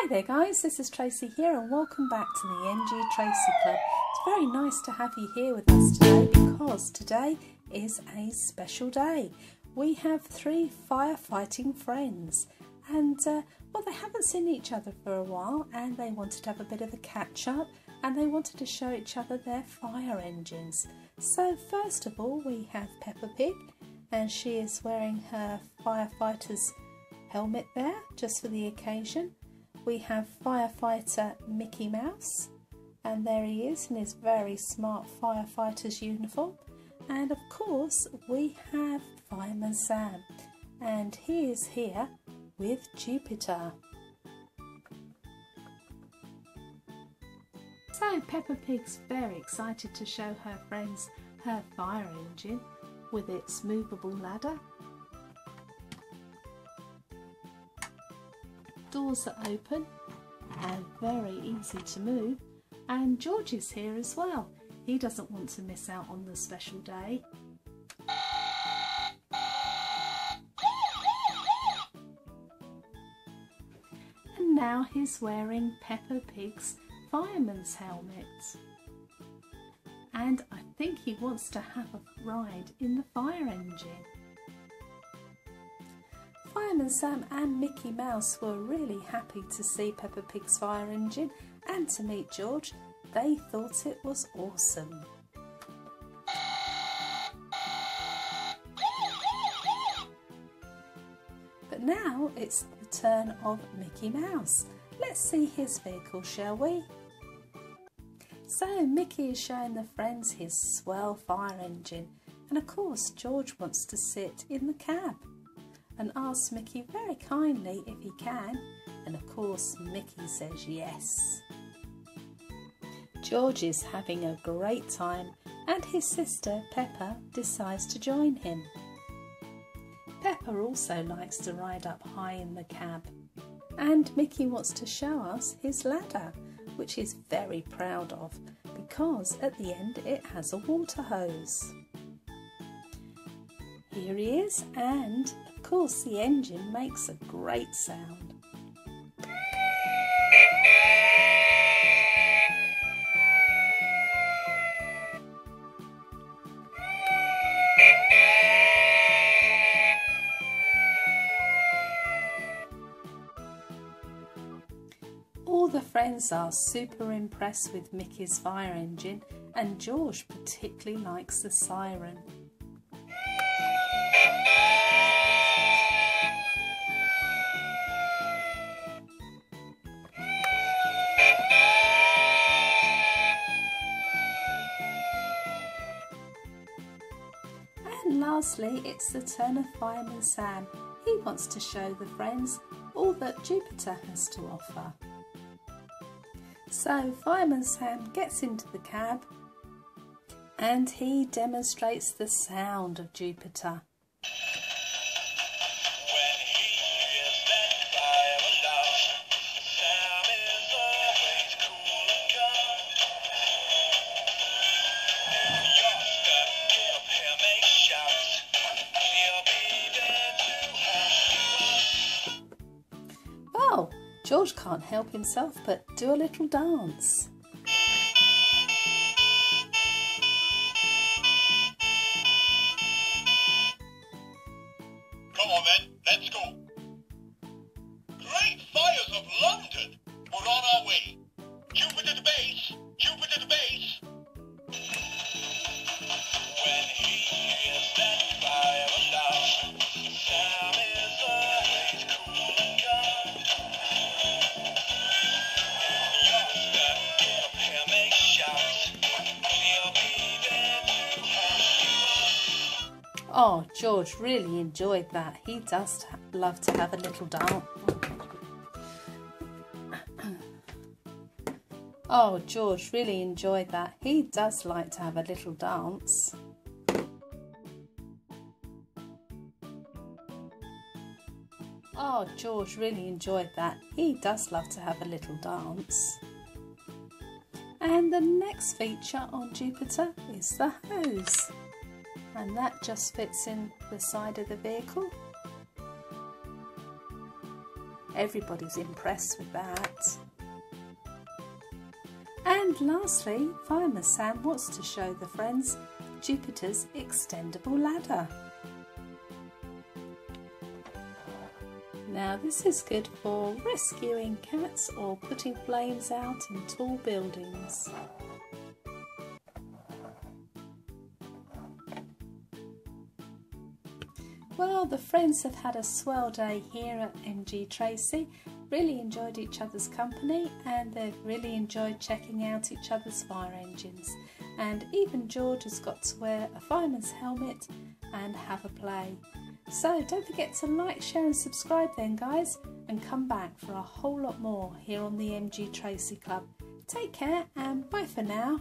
Hi there guys, this is Tracey here and welcome back to the MG Tracey Club. It's very nice to have you here with us today because today is a special day. We have three firefighting friends and uh, well they haven't seen each other for a while and they wanted to have a bit of a catch up and they wanted to show each other their fire engines. So first of all we have Peppa Pig and she is wearing her firefighter's helmet there just for the occasion. We have firefighter Mickey Mouse and there he is in his very smart firefighter's uniform and of course we have Fireman Sam and he is here with Jupiter. So Peppa Pig's very excited to show her friends her fire engine with its movable ladder. Doors are open and very easy to move and George is here as well. He doesn't want to miss out on the special day. And now he's wearing Peppa Pig's fireman's helmet and I think he wants to have a ride in the fire engine. Fireman Sam and Mickey Mouse were really happy to see Peppa Pig's fire engine and to meet George. They thought it was awesome. But now it's the turn of Mickey Mouse. Let's see his vehicle, shall we? So Mickey is showing the friends his swell fire engine and of course George wants to sit in the cab and asks Mickey very kindly if he can and of course Mickey says yes. George is having a great time and his sister Peppa decides to join him. Peppa also likes to ride up high in the cab and Mickey wants to show us his ladder which he's very proud of because at the end it has a water hose. Here he is and of course the engine makes a great sound. All the friends are super impressed with Mickey's fire engine and George particularly likes the siren. Lastly, it's the turn of Fireman Sam. He wants to show the friends all that Jupiter has to offer. So Fireman Sam gets into the cab and he demonstrates the sound of Jupiter. George can't help himself but do a little dance. Come on then, let's go. Great fires of London! We're on our way. Jupiter to base! Jupiter to base! Oh, George really enjoyed that. He does love to have a little dance. Oh, George really enjoyed that. He does like to have a little dance. Oh, George really enjoyed that. He does love to have a little dance. And the next feature on Jupiter is the hose. And that just fits in the side of the vehicle. Everybody's impressed with that. And lastly, Fireman Sam wants to show the friends Jupiter's extendable ladder. Now this is good for rescuing cats or putting flames out in tall buildings. Well, the friends have had a swell day here at MG Tracey. Really enjoyed each other's company and they've really enjoyed checking out each other's fire engines. And even George has got to wear a fireman's helmet and have a play. So don't forget to like, share, and subscribe then, guys, and come back for a whole lot more here on the MG Tracey Club. Take care and bye for now.